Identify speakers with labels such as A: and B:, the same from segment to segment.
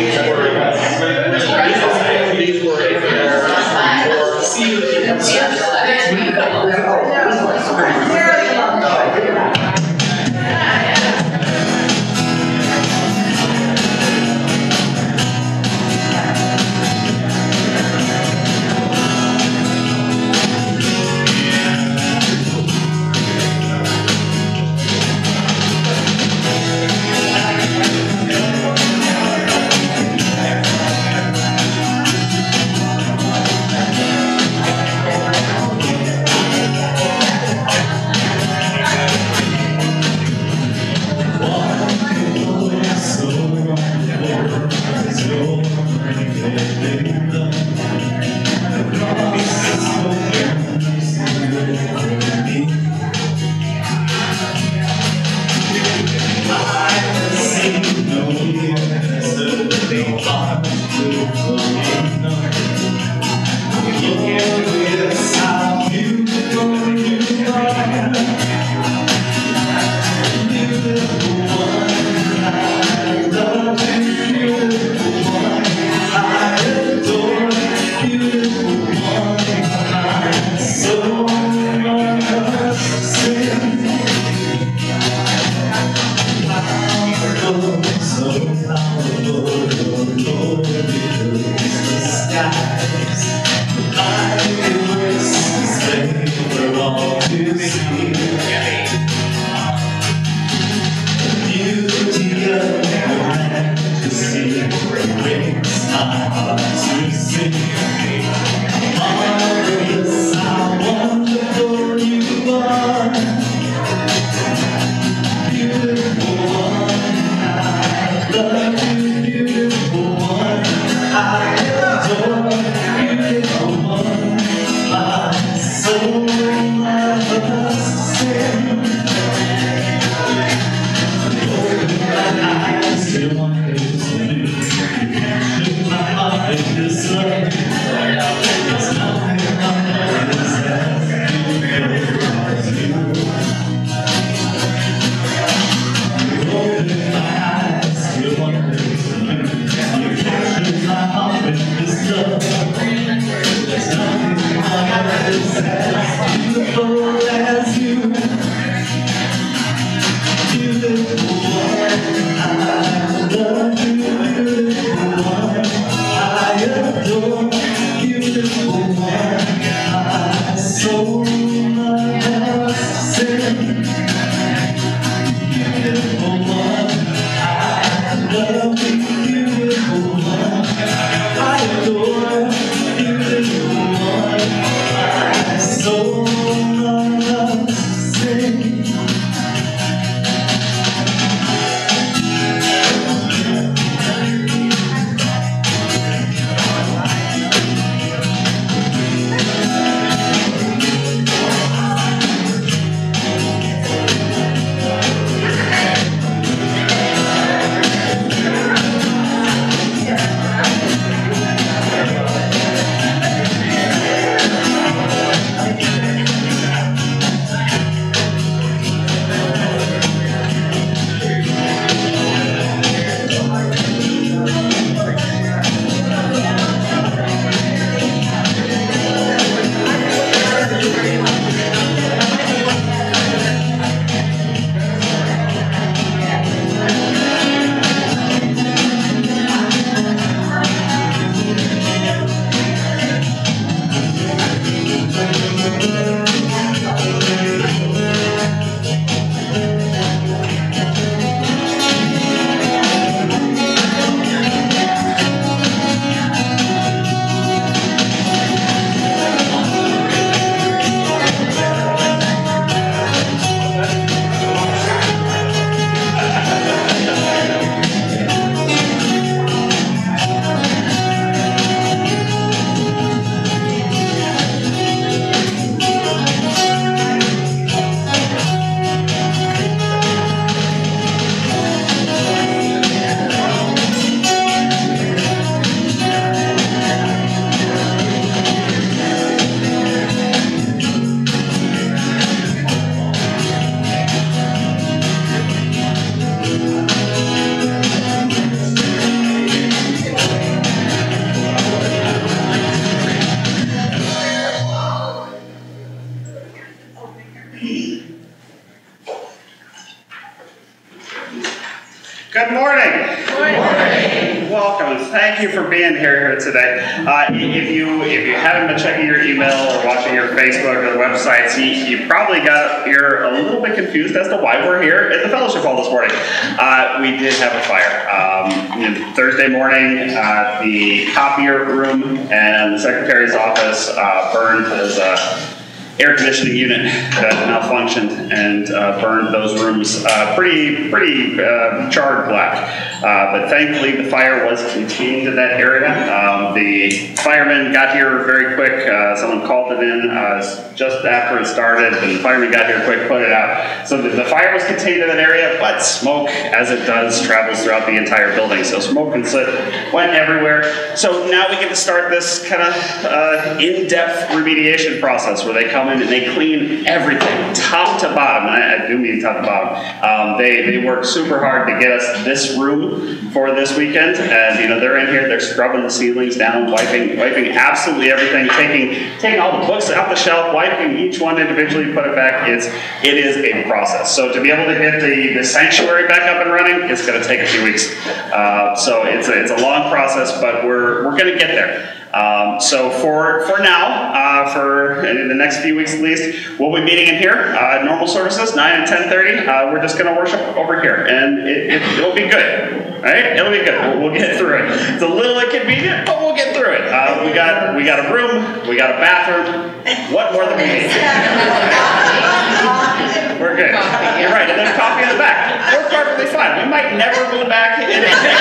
A: these were, why we're here at the fellowship hall this morning. Uh, we did have a fire um, Thursday morning. Uh, the copier room and the secretary's office uh, burned as a air conditioning unit that malfunctioned and uh, burned those rooms uh, pretty pretty uh, charred black. Uh, but thankfully, the fire was contained in that area. Um, the firemen got here very quick. Uh, someone called it in uh, just after it started, and the firemen got here quick, put it out. So the, the, fire was contained in that area, but smoke, as it does, travels throughout the entire building. So smoke and soot went everywhere. So now we get to start this kind of in-depth remediation process where they come in and they clean everything, top to bottom. I, I do mean top to bottom. Um, they they work super hard to get us this room for this weekend, and you know they're in here, they're scrubbing the ceilings down, wiping, wiping absolutely everything, taking, taking all the books off the shelf, wiping each one individually, put it back. It's, it is a process. So to be able to get the, the sanctuary back up and running, it's going to take a few weeks. Uh, so it's a, it's a long process, but we're, we're going to get there. Um, so for for now, uh, for in the next few weeks at least, we'll be meeting in here. Uh, normal services, nine and ten thirty. Uh, we're just going to worship over here, and it, it, will be good. Right? It'll be good. We'll, we'll, get through it. It's a little inconvenient, but we'll get through it. Uh, we got we got a room, we got a bathroom. What more than we need? We're good. You're right. And there's coffee in the back. We're perfectly fine. We might never move back in. We're good.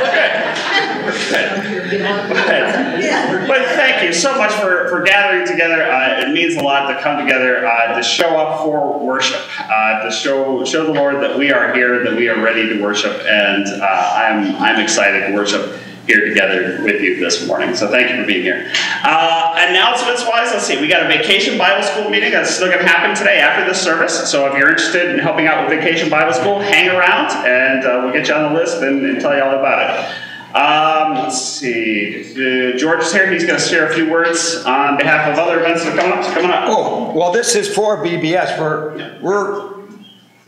A: We're good. But, but thank you so much for, for gathering together. Uh, it means a lot to come together uh, to show up for worship, uh, to show show the Lord that we are here, that we are ready to worship, and uh, I'm I'm excited to worship here together with you this morning. So thank you for being here. Uh, announcements wise, let's see. We got a vacation Bible school meeting that's still going to happen today after this service. So if you're interested in helping out with vacation Bible school, hang around and uh, we'll get you on the list and, and tell you all about it. Um, let's see. Uh, George is here. He's going to share a few words on behalf of other events that are coming up. coming up.
B: Oh, well, this is for VBS. We're, we're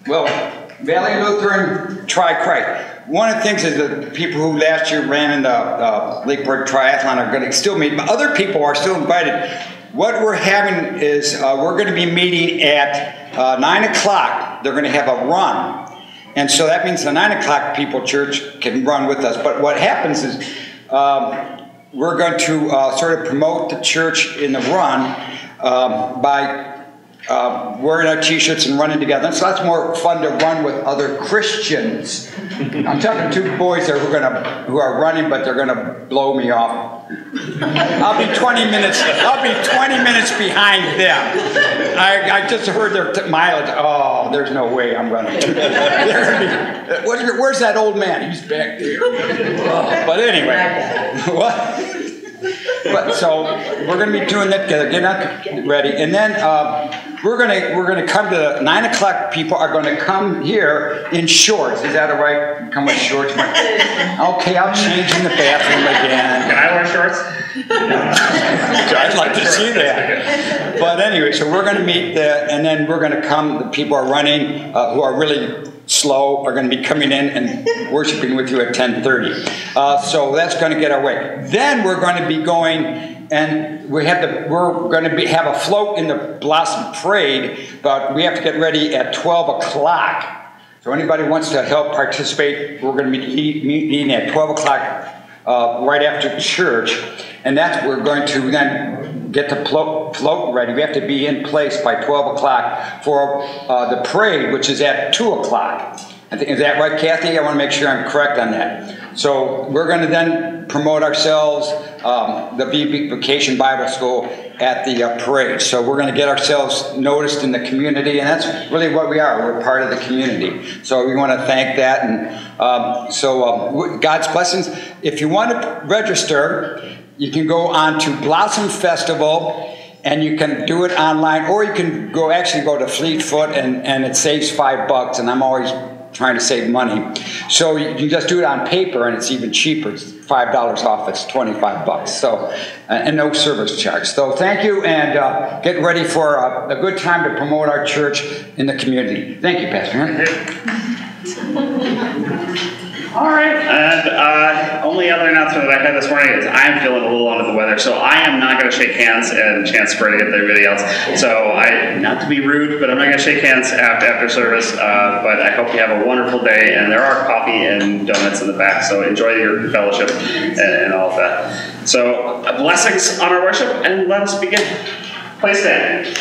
B: well, Valley Lutheran Tri Christ. One of the things is that people who last year ran in the uh, Triathlon are going to still meet, but other people are still invited. What we're having is uh, we're going to be meeting at uh, 9 o'clock. They're going to have a run and so that means the 9 o'clock people church can run with us. But what happens is um, we're going to uh, sort of promote the church in the run um, by uh, wearing our t-shirts and running together. So that's more fun to run with other Christians. I'm talking to two boys there who are gonna who are running, but they're gonna blow me off. I'll be 20 minutes. I'll be 20 minutes behind them. I, I just heard their t- mileage. Oh, there's no way I'm running. where's that old man? He's back there. Oh, but anyway, what? but so we're going to be doing that together. Get not ready, and then uh, we're going to we're going to come to the nine o'clock. People are going to come here in shorts. Is that all right? Come with shorts. okay, I'll change in the bathroom again.
A: Can I wear shorts?
B: I'd like to see that. But anyway, so we're going to meet the, and then we're going to come. The people are running uh, who are really slow are going to be coming in and worshiping with you at 10:30. Uh, so that's going to get our way. Then we're going to be going and we have to we're going to be have a float in the Blossom Parade, but we have to get ready at 12 o'clock. So anybody wants to help participate, we're going to be meeting at 12 o'clock uh, right after church, and that's we're going to then get the float, float ready. We have to be in place by 12 o'clock for uh, the parade, which is at 2 o'clock. Is that right, Kathy? I want to make sure I'm correct on that. So we're going to then promote ourselves, um, the Vacation Bible School, at the uh, parade. So we're going to get ourselves noticed in the community, and that's really what we are. We're part of the community. So we want to thank that. And um, so um, God's blessings. If you want to register, you can go on to Blossom Festival and you can do it online or you can go actually go to Fleetfoot and, and it saves five bucks and I'm always trying to save money. So you can just do it on paper and it's even cheaper. It's $5 off, it's 25 bucks. So, uh, and no service charge. So thank you and uh, get ready for a, a, good time to promote our church in the community. Thank you, Pastor.
A: All right, and uh, only other announcement that I had this morning is I am feeling a little under the weather, so I am not going to shake hands and chance to everybody else. So I, not to be rude, but I'm not going to shake hands after, after service. Uh, but I hope you have a wonderful day, and there are coffee and donuts in the back, so enjoy your fellowship and, and all of that. So blessings on our worship, and let us begin. Please stand.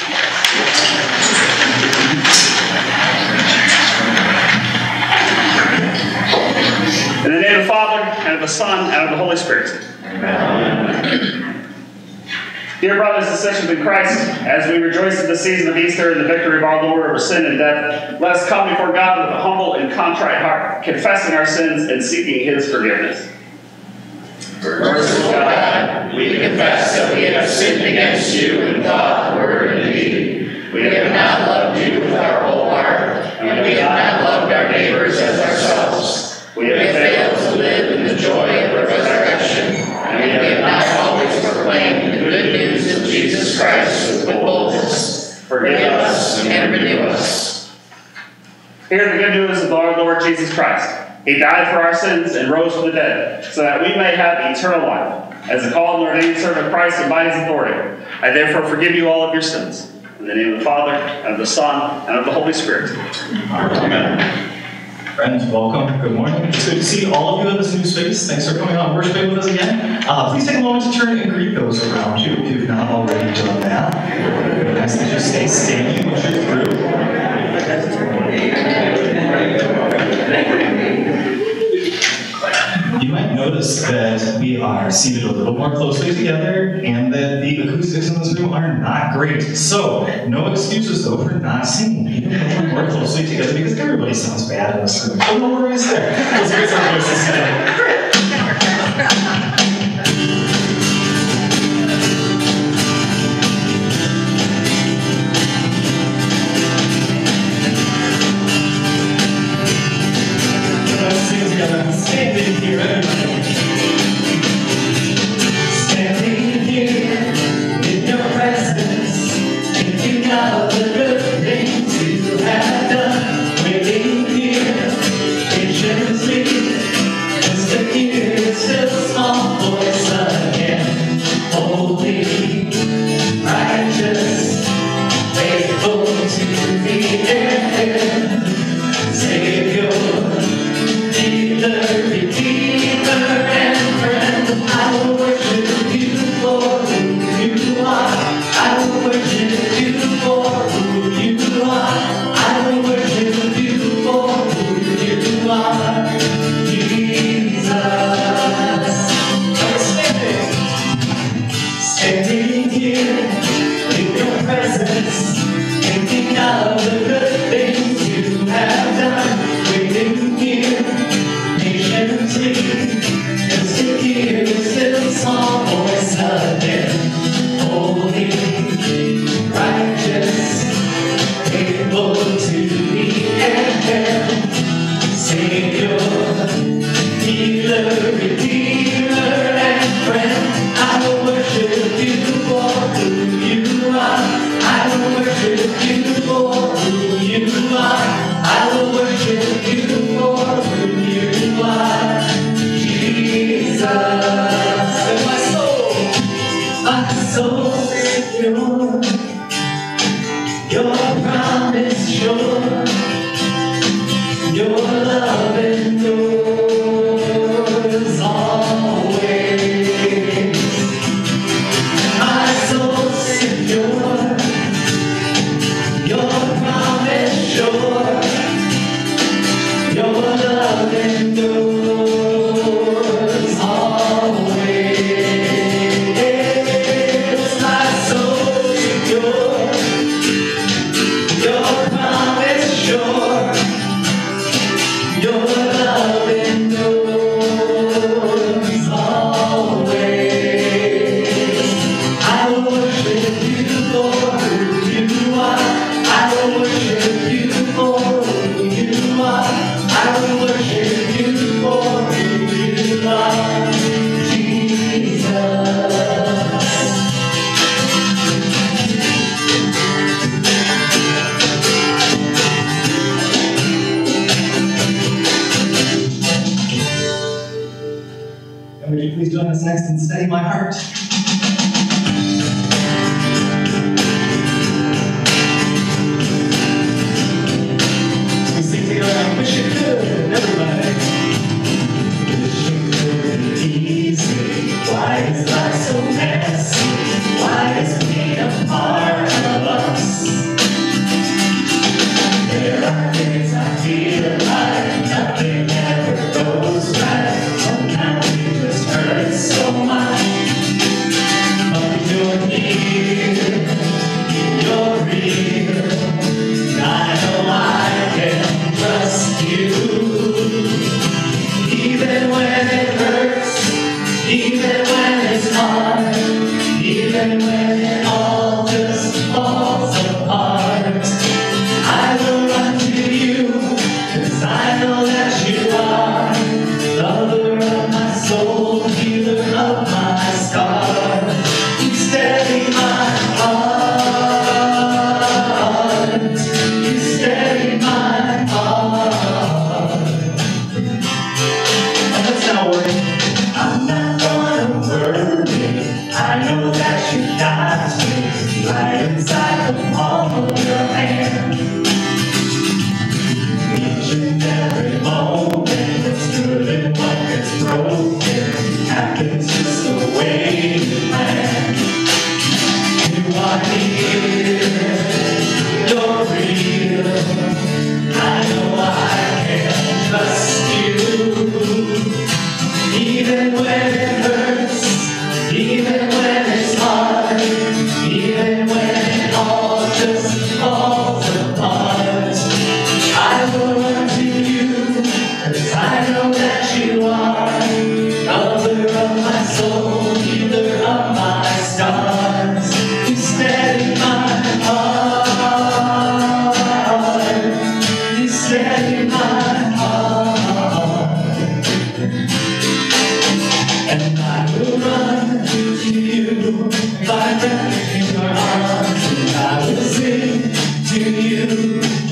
A: In the name of the Father, and of the Son, and of the Holy Spirit. Amen. Dear brothers and sisters in Christ, as we rejoice in the season of Easter and the victory of our Lord over sin and death, let us come before God with a humble and contrite heart, confessing our sins and seeking His forgiveness.
C: Merciful God, we confess that we have sinned against you in thought, word, and deed. We have not loved you with our whole heart, and we have not loved our neighbors as ourselves. We have failed to live in the joy of the resurrection, and we have not always proclaimed the good news of Jesus Christ with boldness. Forgive us and renew us.
A: Hear the good news of our Lord Jesus Christ. He died for our sins and rose from the dead, so that we may have eternal life. As a called and ordained servant of Christ and by his authority, I therefore forgive you all of your sins. In the name of the Father, and of the Son, and of the Holy Spirit. Amen.
D: Friends, welcome. Good morning. It's good to see all of you in this new space. Thanks for coming out and worshiping with us again. Uh, please take a moment to turn and greet those around you if you've not already done that. Nice that you stay standing as you're through. You might notice that we are seated a little more closely together and that the acoustics in this room are not great. So, no excuses though for not singing more closely together because everybody sounds bad in this room. So, no worries there. Let's raise our voices together.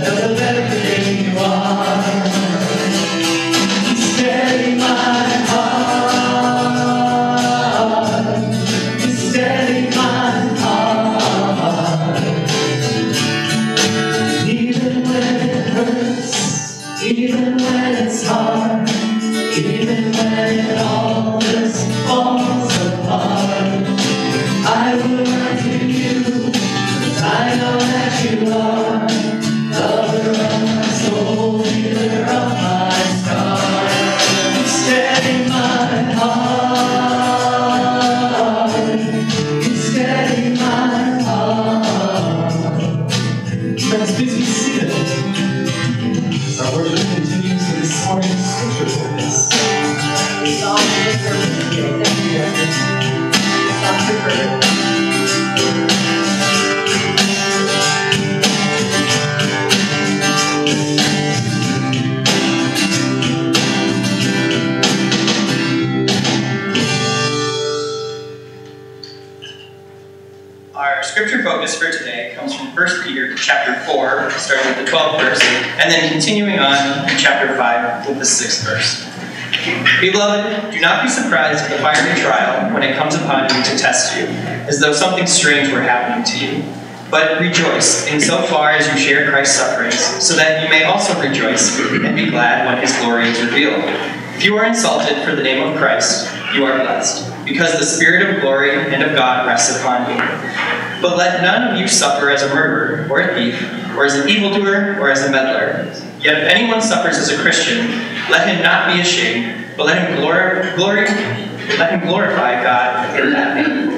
D: Of
E: as though something strange were happening to you. But rejoice in so far as you share Christ's sufferings, so that you may also rejoice and be glad when his glory is revealed. If you are insulted for the name of Christ, you are blessed, because the Spirit of glory and of God rests upon you. But let none of you suffer as a murderer, or a thief, or as an evildoer, or as a meddler. Yet if anyone suffers as a Christian, let him not be ashamed, but let him glor- glory, let him glorify God in that name.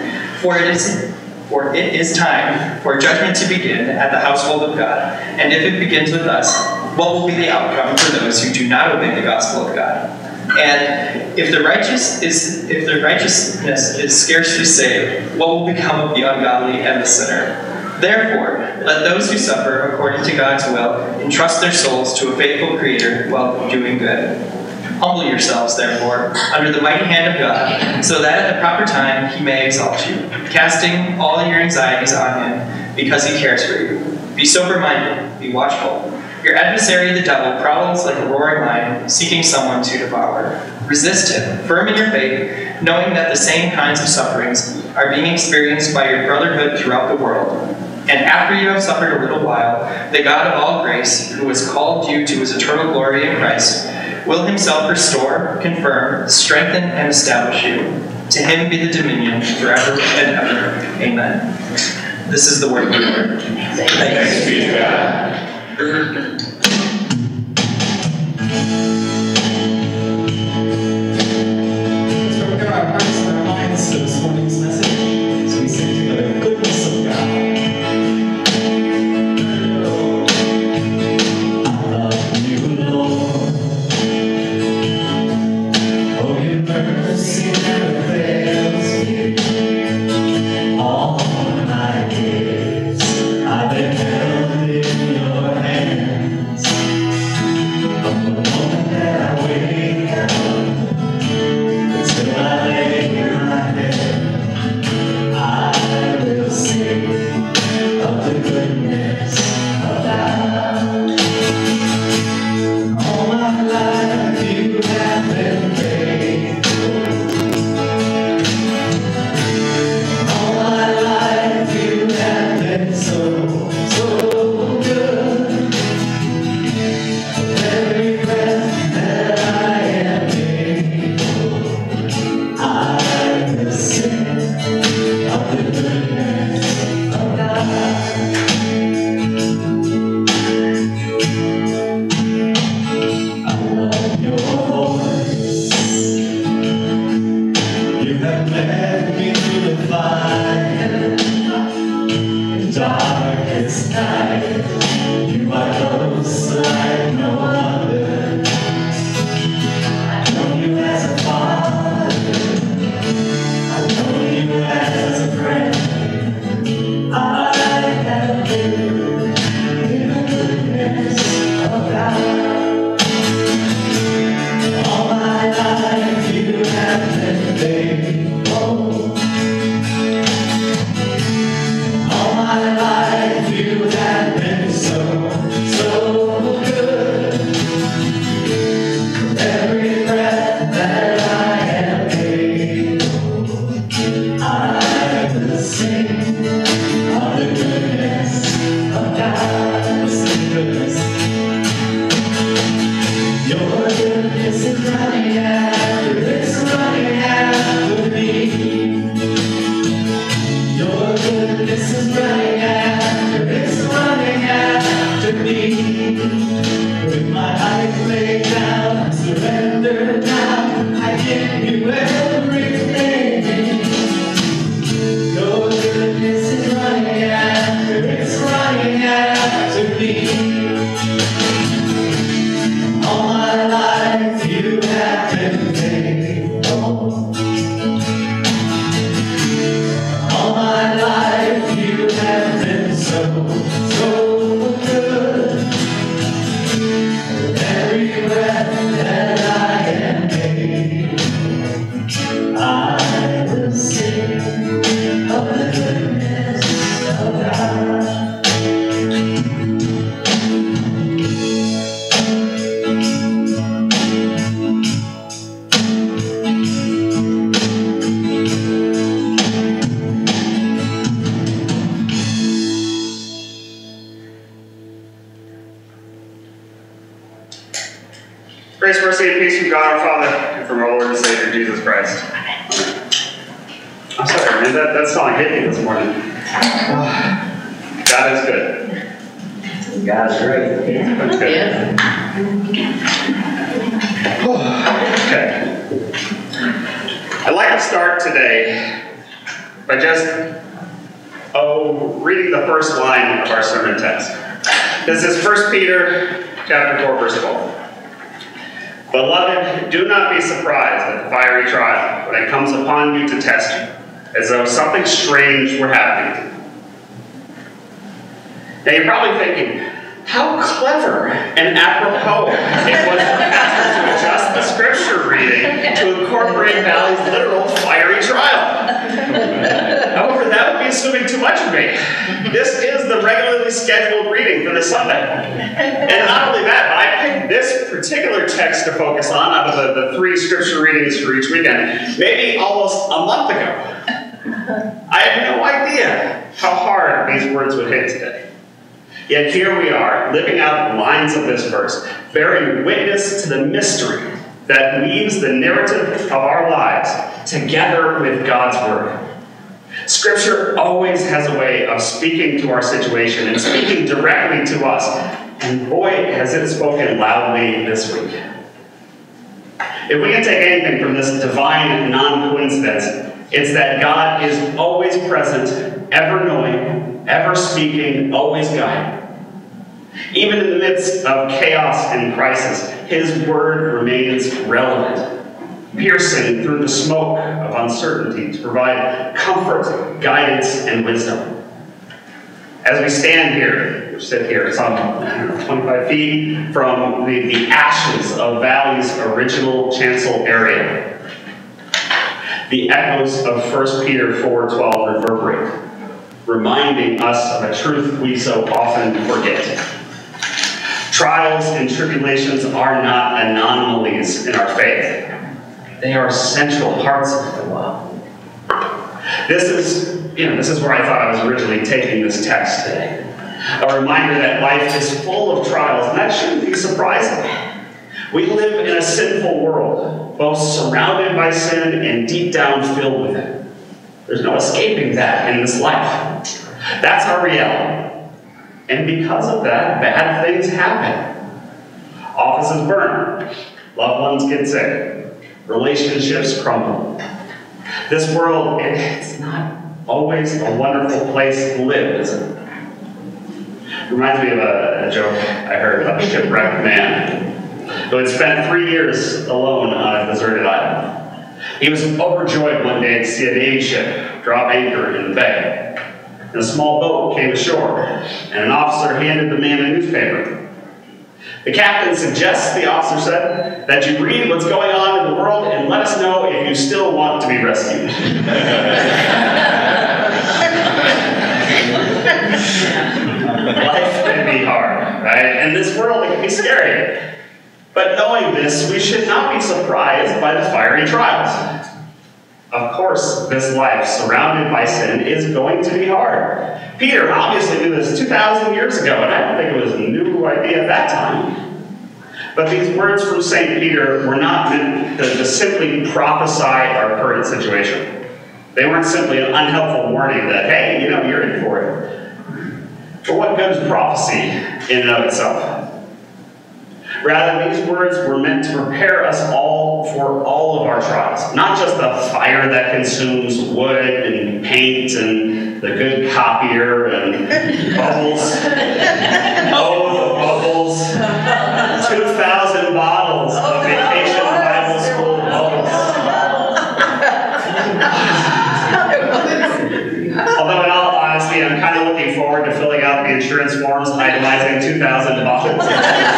E: For it is for it is time for judgment to begin at the household of God. And if it begins with us, what will be the outcome for those who do not obey the gospel of God? And if the righteous is if the righteousness is scarcely saved, what will become of the ungodly and the sinner? Therefore, let those who suffer according to God's will entrust their souls to a faithful Creator while doing good. Humble yourselves, therefore, under the mighty hand of God, so that at the proper time he may exalt you, casting all your anxieties on him, because he cares for you. Be sober minded, be watchful. Your adversary, the devil, prowls like a roaring lion, seeking someone to devour. Resist him, firm in your faith, knowing that the same kinds of sufferings are being experienced by your brotherhood throughout the world. And after you have suffered a little while, the God of all grace, who has called you to his eternal glory in Christ, will himself restore, confirm, strengthen, and establish you. To him be the dominion forever and ever. Amen. This is the word of the Lord.
C: Thanks be to God.
D: You
A: do not be surprised at the fiery trial when it comes upon you to test you, as though something strange were happening to you. Now you're probably thinking, how clever and apropos it was for Pastor to adjust the scripture reading to incorporate Valley's literal fiery trial. However, that would be assuming too much of me. This is the regularly scheduled reading for this Sunday. And not only that, but I picked this particular text to focus on out of the, the three scripture readings for each weekend, maybe almost a month ago. I had no idea how hard these words would hit today. Yet here we are, living out the lines of this verse, bearing witness to the mystery that weaves the narrative of our lives together with God's Word. Scripture always has a way of speaking to our situation and speaking directly to us. And boy, has it spoken loudly this week. If we can take anything from this divine non coincidence, it's that God is always present, ever knowing, ever speaking, always guiding. Even in the midst of chaos and crisis, His word remains relevant piercing through the smoke of uncertainty to provide comfort, guidance, and wisdom. As we stand here, we sit here, some 25 feet from the, the ashes of Valley's original chancel area, the echoes of 1 Peter 4.12 reverberate, reminding us of a truth we so often forget. Trials and tribulations are not anomalies in our faith. They are central parts of the law. This is, you know, this is where I thought I was originally taking this text today. A reminder that life is full of trials, and that shouldn't be surprising. We live in a sinful world, both surrounded by sin and deep down filled with it. There's no escaping that in this life. That's our reality. And because of that, bad things happen. Offices burn, loved ones get sick, relationships crumble. This world, it's not always a wonderful place to live, is it? Reminds me of a, a joke I heard about a shipwrecked man who had spent three years alone on a deserted island. He was overjoyed one day to see a Navy ship drop anchor in the bay. And a small boat came ashore, and an officer handed the man a newspaper. The captain suggests, the officer said, that you read what's going on in the world and let us know if you still want to be rescued. Life can be hard, right? And this world it can be scary. But knowing this, we should not be surprised by the fiery trials. Of course, this life surrounded by sin is going to be hard. Peter obviously knew this 2,000 years ago, and I don't think it was a new idea at that time. But these words from St. Peter were not meant to, to simply prophesy our current situation. They weren't simply an unhelpful warning that, hey, you know, you're in for it. For what good is prophecy in and of itself? Rather, these words were meant to prepare us all for all of our trials. Not just the fire that consumes wood and paint and the good copier and bubbles. oh, the bubbles. 2,000 bottles of oh, vacation Bible school bubbles. Although, in all honesty, I'm kind of looking forward to filling out the insurance forms itemizing 2,000 bottles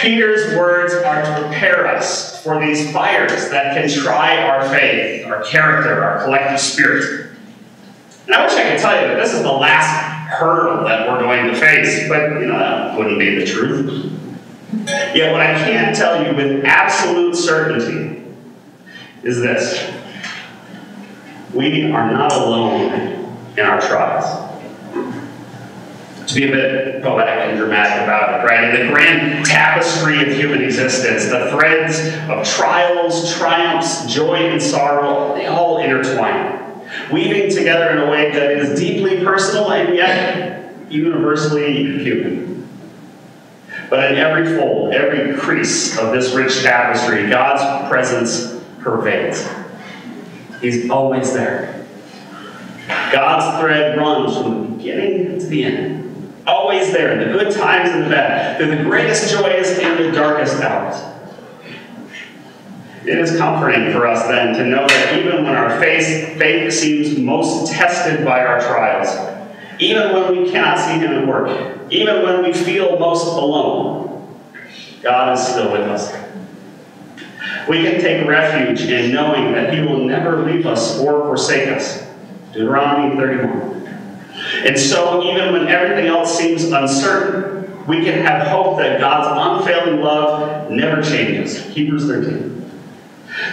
A: Peter's words are to prepare us for these fires that can try our faith, our character, our collective spirit. And I wish I could tell you that this is the last hurdle that we're going to face, but you know, that wouldn't be the truth. Yet what I can tell you with absolute certainty is this. We are not alone in our trials. To be a bit poetic and dramatic about it, right? In the grand tapestry of human existence, the threads of trials, triumphs, joy, and sorrow, they all intertwine, weaving together in a way that is deeply personal and yet universally human. But in every fold, every crease of this rich tapestry, God's presence pervades. He's always there. God's thread runs from the beginning to the end. Always there, in the good times and the bad, through the greatest joys and the darkest hours. It is comforting for us then to know that even when our faith, faith seems most tested by our trials, even when we cannot see Him at work, even when we feel most alone, God is still with us. We can take refuge in knowing that He will never leave us or forsake us. Deuteronomy 31. And so, even when everything else seems uncertain, we can have hope that God's unfailing love never changes. Hebrews 13.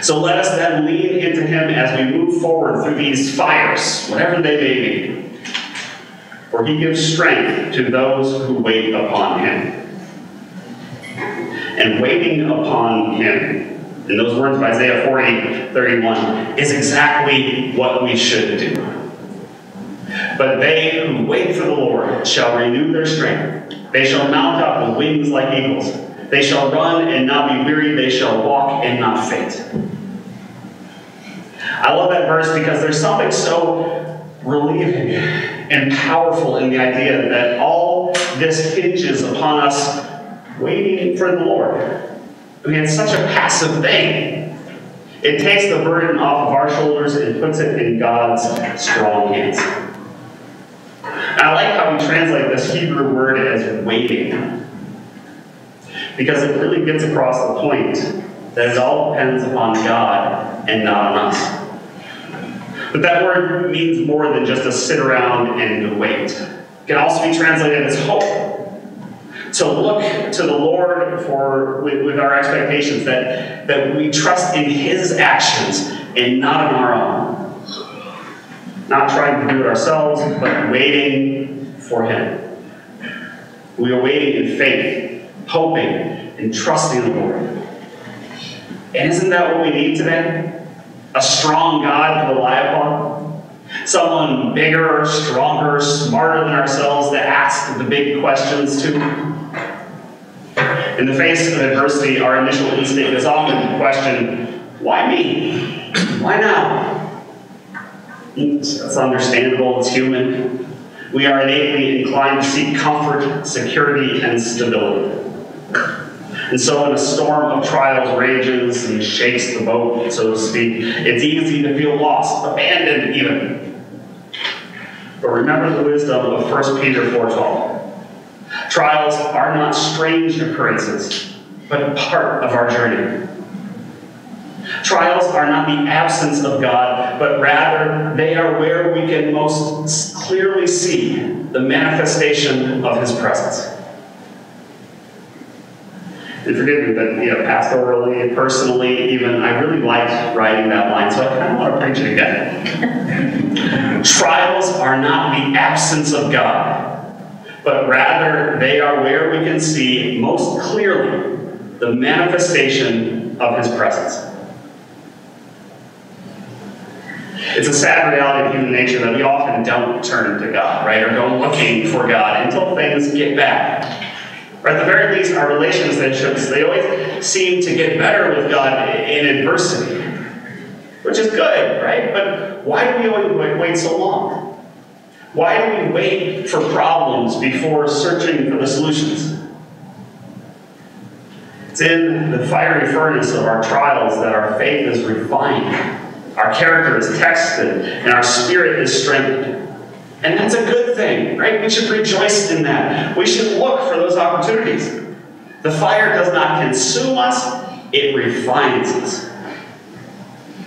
A: So let us then lean into Him as we move forward through these fires, whatever they may be. For He gives strength to those who wait upon Him. And waiting upon Him, in those words of Isaiah 40, 31, is exactly what we should do. But they who wait for the Lord shall renew their strength. They shall mount up with wings like eagles. They shall run and not be weary. They shall walk and not faint. I love that verse because there's something so relieving and powerful in the idea that all this hinges upon us waiting for the Lord. I mean, it's such a passive thing. It takes the burden off of our shoulders and puts it in God's strong hands. I like how we translate this Hebrew word as waiting. Because it really gets across the point that it all depends upon God and not on us. But that word means more than just to sit around and wait. It can also be translated as hope. To look to the Lord for with, with our expectations that, that we trust in His actions and not in our own. Not trying to do it ourselves, but waiting for Him. We are waiting in faith, hoping, and trusting the Lord. And isn't that what we need today? A strong God to rely upon? Someone bigger, stronger, smarter than ourselves to ask the big questions to? In the face of adversity, our initial instinct is often to question, why me? Why now? It's understandable, it's human. We are innately inclined to seek comfort, security, and stability. And so, when a storm of trials rages and shakes the boat, so to speak, it's easy to feel lost, abandoned even. But remember the wisdom of 1 Peter 4.12. Trials are not strange occurrences, but part of our journey. Trials are not the absence of God, but rather they are where we can most clearly see the manifestation of His presence. And forgive me, but you know, pastorally, personally, even I really liked writing that line, so I kind of want to preach it again. Trials are not the absence of God, but rather they are where we can see most clearly the manifestation of His presence. It's a sad reality of human nature that we often don't turn to God, right? Or go looking for God until things get bad. Or at the very least, our relationships, they always seem to get better with God in adversity. Which is good, right? But why do we always wait so long? Why do we wait for problems before searching for the solutions? It's in the fiery furnace of our trials that our faith is refined our character is tested, and our spirit is strengthened. And that's a good thing, right? We should rejoice in that. We should look for those opportunities. The fire does not consume us, it refines us.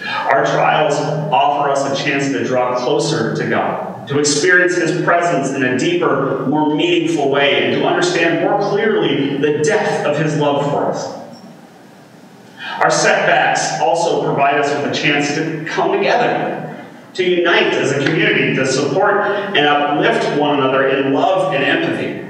A: Our trials offer us a chance to draw closer to God, to experience His presence in a deeper, more meaningful way, and to understand more clearly the depth of His love for us. Our setbacks also provide us with a chance to come together, to unite as a community, to support and uplift one another in love and empathy.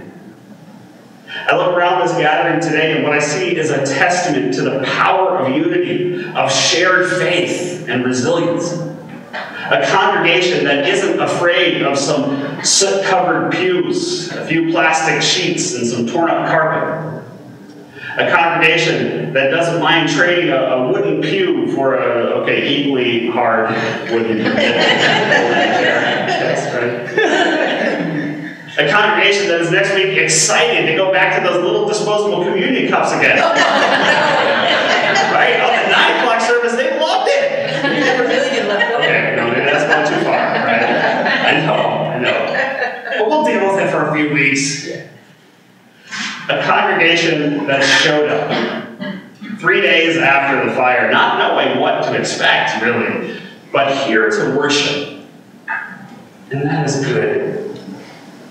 A: I look around this gathering today, and what I see is a testament to the power of unity, of shared faith and resilience. A congregation that isn't afraid of some soot covered pews, a few plastic sheets, and some torn up carpet a congregation that doesn't mind trading a, a wooden pew for a, okay, equally hard wooden Yes, right? A congregation that is next week excited to go back to those little disposable communion cups again. right? On the 9 o'clock service, they loved it. Okay, no, that's going too far, right? I know, I know. But we'll deal with it for a few weeks a congregation that showed up Three days after the fire, not knowing what to expect, really, but here to worship. And that is good.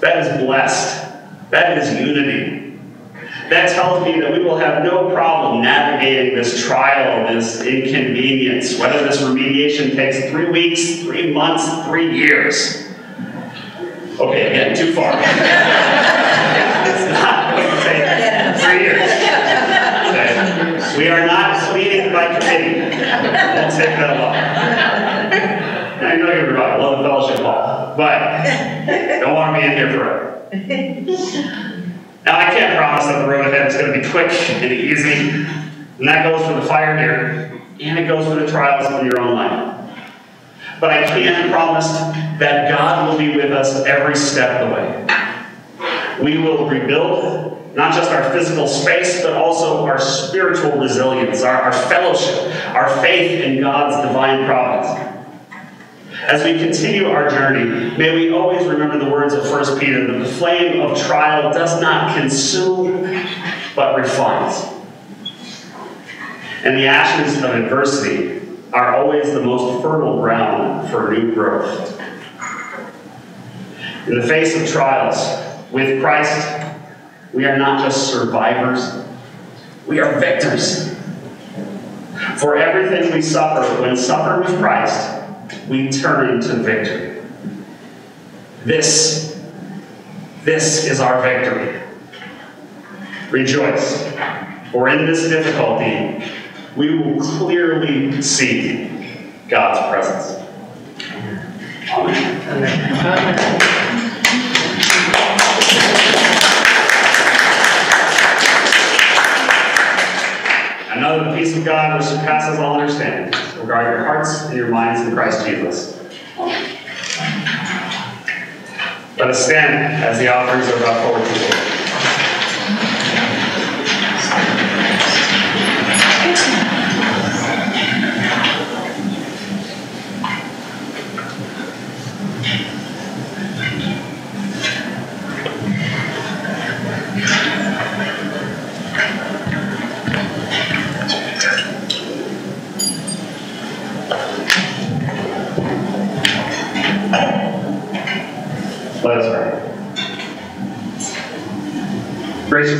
A: That is blessed. That is unity. That tells me that we will have no problem navigating this trial, this inconvenience, whether this remediation takes three weeks, three months, three years. Okay, again, too far. it's not going to take three years. Okay. We are not meeting by committee. It won't take that long. I know you're right, love the fellowship hall, but don't want to be in here forever. Now, I can't promise that the road ahead is going to be quick and easy, and that goes for the fire here, and it goes for the trials in your own life. But I can promise that God will be with us every step of the way. We will rebuild not just our physical space, but also our spiritual resilience, our, our fellowship, our faith in God's divine providence. As we continue our journey, may we always remember the words of 1 Peter that the flame of trial does not consume, but refines. And the ashes of adversity are always the most fertile ground for new growth. In the face of trials, with Christ, we are not just survivors, we are victors. For everything we suffer when suffered with Christ, we turn to victory. This, this is our victory. Rejoice, for in this difficulty, we will clearly see God's presence. Amen. And know the peace of God which surpasses all understanding will guard your hearts and your minds in Christ Jesus. Let us stand as the offerings are brought forward to the Lord.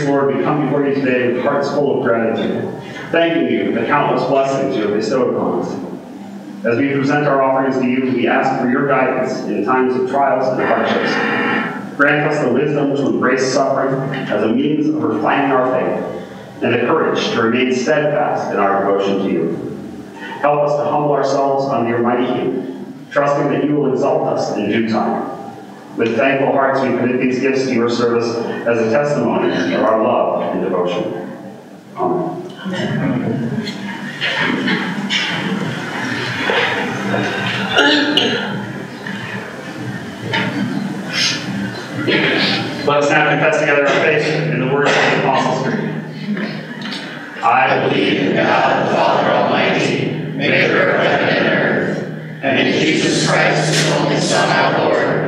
A: Lord, we come before you today with hearts full of gratitude, thanking you for the countless blessings you have bestowed upon us. As we present our offerings to you, we ask for your guidance in times of trials and hardships. Grant us the wisdom to embrace suffering as a means of refining our faith, and the courage to remain steadfast in our devotion to you. Help us to humble ourselves under your mighty hand, trusting that you will exalt us in due time. With thankful hearts, we commit these gifts to your service as a testimony of our love and devotion. Amen. Let us now confess together our faith in the words of the Apostles' Creed. I
C: believe in God, the Father Almighty, maker of heaven and earth, and in Jesus Christ, his only Son, our Lord,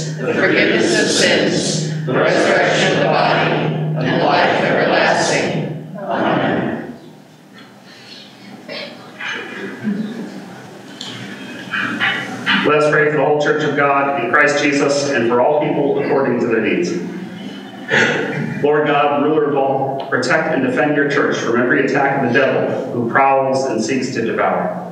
C: the forgiveness of sins, the resurrection of the body, and life everlasting. Amen.
A: Let us pray for the whole Church of God in Christ Jesus and for all people according to their needs. Lord God, ruler of all, protect and defend your church from every attack of the devil who prowls and seeks to devour.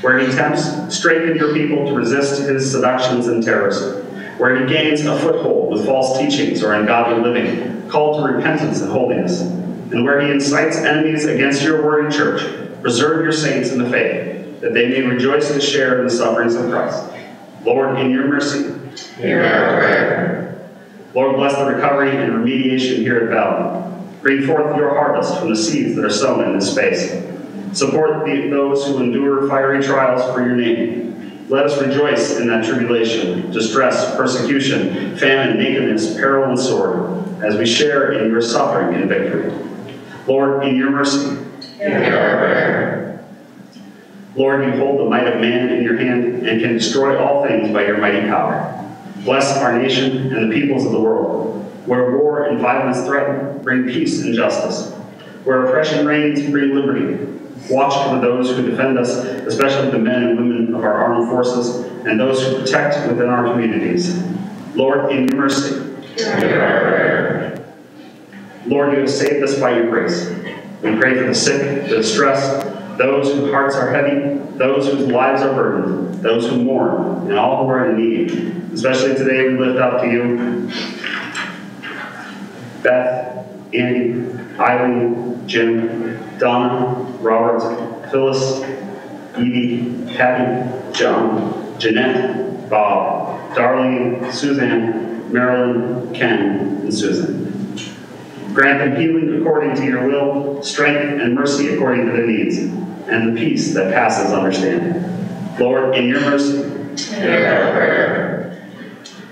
A: Where he tempts, strengthen your people to resist his seductions and terrors. Where he gains a foothold with false teachings or ungodly living, call to repentance and holiness. And where he incites enemies against your word and church, preserve your saints in the faith, that they may rejoice to share in the sufferings of Christ. Lord, in your mercy,
C: Hear our prayer.
A: Lord, bless the recovery and remediation here at Valley. Bring forth your harvest from the seeds that are sown in this space. Support the, those who endure fiery trials for your name. Let us rejoice in that tribulation, distress, persecution, famine, nakedness, peril, and sword, as we share in your suffering and victory. Lord, in your mercy,
C: Hear our prayer.
A: Lord, you hold the might of man in your hand and can destroy all things by your mighty power. Bless our nation and the peoples of the world. Where war and violence threaten, bring peace and justice. Where oppression reigns, bring liberty. Watch over those who defend us, especially the men and women of our armed forces and those who protect within our communities. Lord, in your mercy. Lord, you have saved us by your grace. We pray for the sick, the distressed, those whose hearts are heavy, those whose lives are burdened, those who mourn, and all who are in need. Especially today, we lift up to you Beth, Andy, Eileen, Jim, Donna, Robert, Phyllis, Edie, Patty, John, Jeanette, Bob, Darlene, Suzanne, Marilyn, Ken, and Susan. Grant them healing according to your will, strength and mercy according to their needs, and the peace that passes understanding. Lord, in your mercy.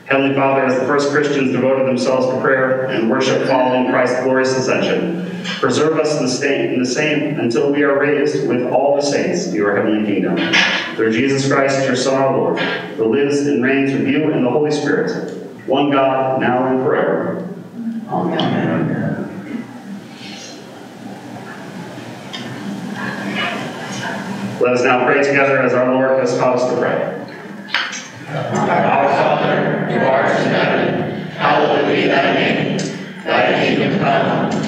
A: Heavenly Father, as the first Christians devoted themselves to prayer and worship following Christ's glorious ascension, preserve us in the, same, in the same until we are raised with all the saints to your heavenly kingdom. Through Jesus Christ, your Son, our Lord, who lives and reigns with you and the Holy Spirit, one God, now and forever. Amen. Let us now pray together as our Lord has taught us to pray.
C: Our Father, who art in heaven, hallowed be thy name. Thy kingdom come,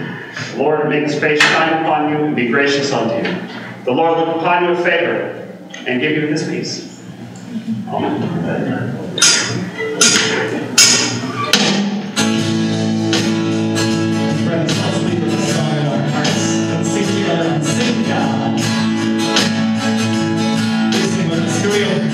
A: The Lord make his face shine upon you and be gracious unto you. The Lord look upon you with favor and give you his peace. Amen.
D: Friends, let's